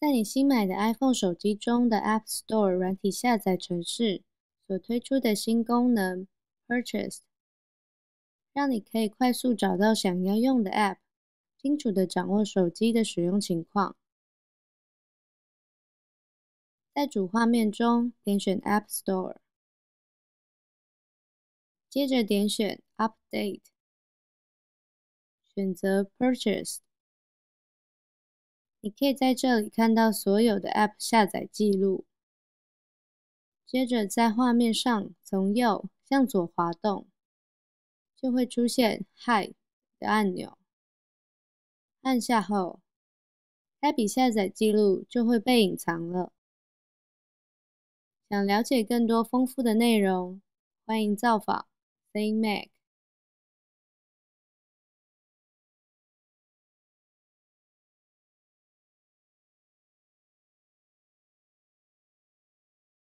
在你新买的 iPhone 手机中的 App Store 软体下载程式所推出的新功能 Purchase，让你可以快速找到想要用的 App，清楚的掌握手机的使用情况。在主画面中点选 App Store，接着点选 Update，选择 Purchase。你可以在这里看到所有的 App 下载记录。接着在画面上从右向左滑动，就会出现 Hi 的按钮。按下后，该笔下载记录就会被隐藏了。想了解更多丰富的内容，欢迎造访 Say Mac。